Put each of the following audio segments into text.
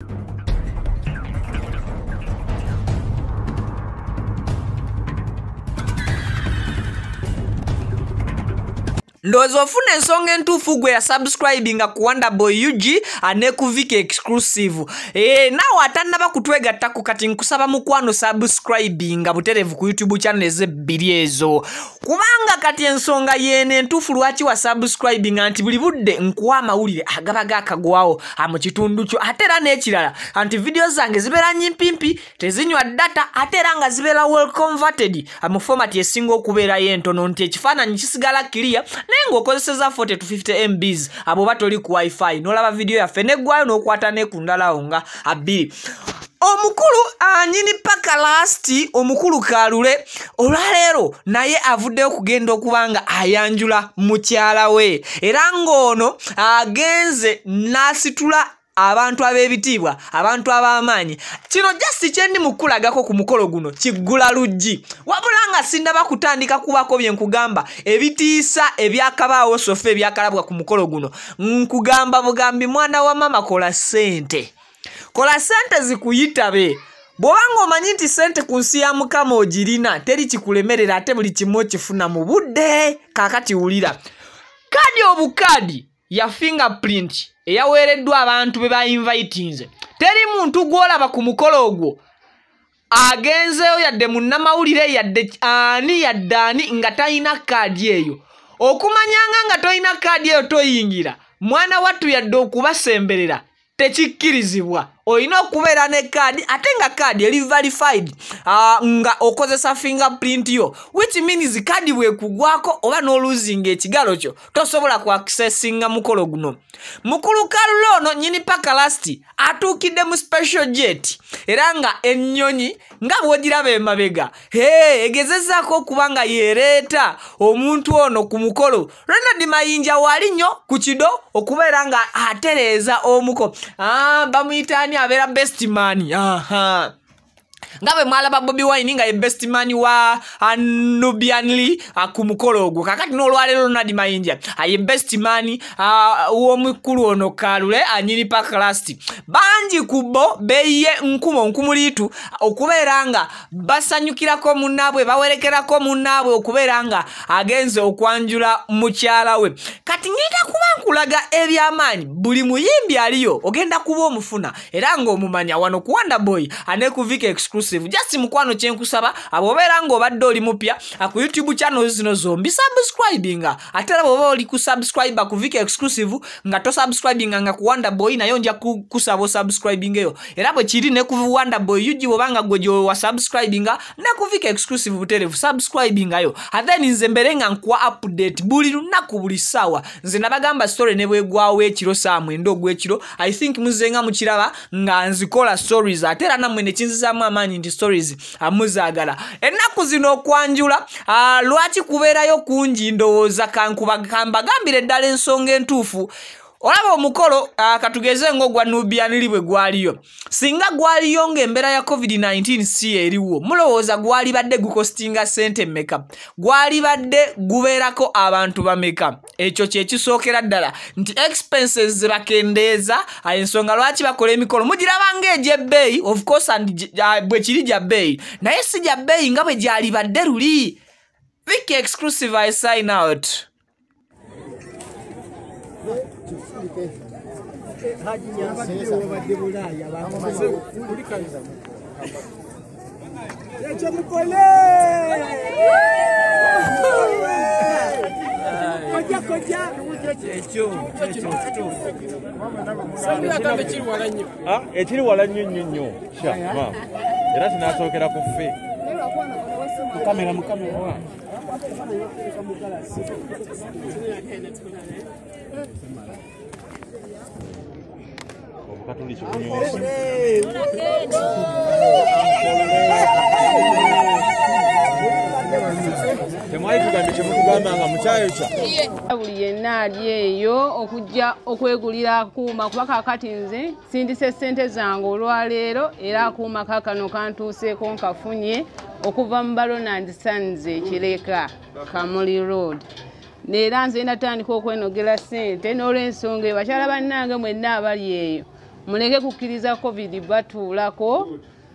you ndowooza ofuna ensonga entuufu gwe yasubscribinga ku wonderboy ug ne ku vika exclusive. E, naawe atannaba kutwegattako kati nkusaba mukwano subscribinga buterevu ku youtube channel ezebbiri ezo. Kubanga kati ensonga yeeno entuufu lwaki wa subscribinga nti buli budde nkuwa amawulire agaba gakagwawo mu kitundu kyo ate era n'ekirala anti vidiyo zange zibeera nyimpimpi tezinywa data ate era nga zibeera well converted. Mu format esinga okubeerayo entono nti ekifaananyi kisigala kiriya naye ng'okozeseza 40 to 50 mbs abo oba toli ku wifi n'olaba vidiyo yaffe neggwayo n'okwata ne ku ndalawo nga abiri omukulu anyini paka lasti omukulu kalule olwaleero naye avuddeyo kugenda okuba nga ayanjula mukyala we. Era ng'ono agenze n'asitula abantu ab'ebitiibwa abantu ab'amaanyi. Kino jasi kyendi mukulagako ku mukolo guno kiggula luggi. Wabula nga sindaba kutandika kubako bye nkugamba ebitiisa ebyakabaawo sofe ebyakalabwa ku mukolo guno nkugamba bugambi mwana wa mama kola ssente. Kola ssente zikuyitabe bw'obanga omanyi nti ssente ku nsi ya mukama ogirina teri kikulemerera ate buli kimu okifuna mu budde? Kaakati wulira. Kaadi obukaadi ya fingerprint eyaweereddwa abantu be bainvitinze. Teri muntu gw'olaba ku mukolo ogwo agenzeyo yadde munnamawulire yadde ani yadde ani nga talina kaadi eyo. Okumanyanga nga tolina kaadi eyo toyingira mwana wattu yadde okubasemberera tekikkirizibwa olina okubeera ne kaadi ate nga kaadi eri verified uh, nga okozesa fingerprint yo which means kaadi bwekugwako oba n'oluzinga ekigalo kyo tosobola ku accessinga mukolo guno. Mukulu kalule ono nyini paka lasti atuukidde mu special jet era nga ennyonyi nga bw'ogiraba emabega he egezezaako okuba nga yeereeta omuntu ono ku mukolo. Ronald mayinja wali nnyo ku kido okubeera nga atereeza omuko ah, bamuyitaani abeera bestman aha. Nga bwe mwalaba bobi wine nga ye bestman wa nubianly ku mukolo ogwo. Kakati n'olwaleero ronald mayinja ye bestman w'omukulu ono kalule anyini pakrasti bangi ku bo beyiye nkumu onkumuliitu okubeera nga basanyukirako munnaabwe bawerekerako munnaabwe okubeera nga agenze okwanjula mukyala we nkulaga ebyamaanyi buli muyimbi aliyo ogenda kuba omufuna era ng'omumanya wano ku wonderboy ane ku vika exclusive just mukwano kyenkusaba abwobeera ng'obadde oli mupya ku youtube channel zino zombi subscribinga ate era bwoba oli ku subscribe ku vika exclusive nga tosubscribinga nga ku wonderboy nayo nja kusaba osubscribingeyo era bwe kiri ne ku wonderboy yugi bwobanga gwe gyowa subscribinga ne ku vika exclusive buterevu subscribingayo. Athen nze mbere nga nkuwa update buli lunaku buli ssaawa nze nabagamba story ne bwegwawo ekiro saa mwenda ogw'ekiro i think muzenga mukiraba nga nzikola stories. Ate era nammwe nekinzizaamu amaanyi nti stories amuzaagala ennaku zino okwanjula lwaki kubeerayo kungi ndowooza kambagambire eddala ensonga entuufu olaba omukolo katugeze ngaogwa nubianiri bwe gwaliyo. Singa gwaliyo ngaembeera ya covid-19 si eriwo mulowooza gwali badde gukostinga sente mmeka? Gwali badde gubeerako abantu bameka ekyo kyekisookera ddala nti expenses zebakendeeza ensonga lwaki bakola emikolo? Mugirabanga egyebbeeyi of course bwe kiri gya bbeeyi. Naye si gya bbeeyi nga bwe gyali badde luli. Viki exclusive i sign out ekyo mukole koja koja ekiri wala nnyo nnyo nnyo. Era kinasookera ku ffe mukamera mukamera obukatuli kibunyosi temwali tugambye kyemutugamba nga mukyayo kya. Buli yenna ali eyo okujja okwegulira akuuma kuba kakati nze sindise sente zange olwaleero era akuuma kakano kantuuseeko nkafunye okuva mu balonand sons ekireka kamuli road. Neera nze natandika okwenogera sente n'olwensonga eyo bakyala bannange mwenna abali eyo. Muleke kukkiriza covid batuulako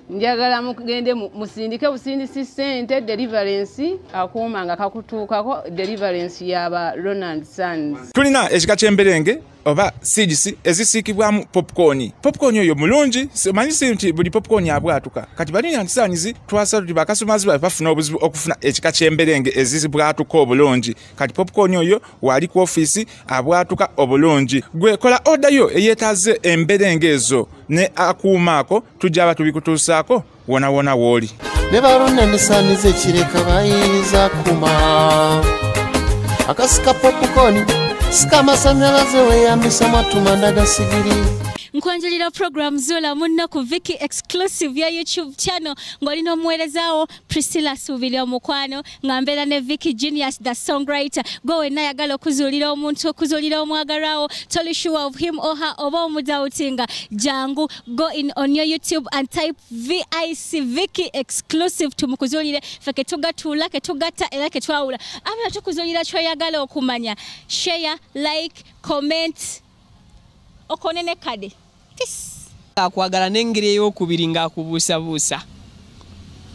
njagala mugende mu- musindike busindisi sente deliverance akuuma nga kakutuukako deliverance yaba ronald sons tulina ekika ky'emberenge oba seeds ezisiikibwamu popcorn. Popcorn oyo mulungi manyisi nti buli popcorn abwatuka kati bali antisanizi twasala tuti bakasumazi babe bafuna obuzibu okufuna ekika ky'emberenge ezibwatuka obulungi. Kati popcorn oyo wali ku ofiisi abwatuka obulungi. Gwe kola odayo eyeetaze emberenge ezo ne akuuma ako tujja aba tubikutuusaako wonawona w'oli. Ne balonda endisaniza ekireka bayiriza kuma akasika popukoni sika amasanyalaze weyambisa matuma ndagasigiri nkwanjulira program zola munno ku viki exclusive ya youtube channel. Ng'olina omuweerezaawo priscilla suubirya omukwano nga mbeera ne viki genius the songwriter. Gwe wenna ayagala okuzuulira omuntu okuzuulira omwagalwawo toli sure of him or her oba omudautinga jangu go in on your youtube and type vic viki exclusive tumukuzuulire. Fe ketugatuula ketugatta era ketwawula abala tukuzuulira kyoyagala okumanya. Share like comment okonene kade. Akwagala n'engeri ey'okubiri ng'akubuusabuusa.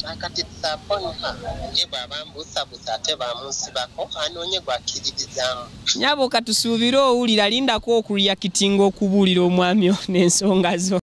Akati saponika ye bw'aba mbuusabuusa ate bamunsibako anoonye gwakkiririzaamu nyabo katusuubire owulira lindako okuliyakitinga okubuulira omwami n'ensonga zo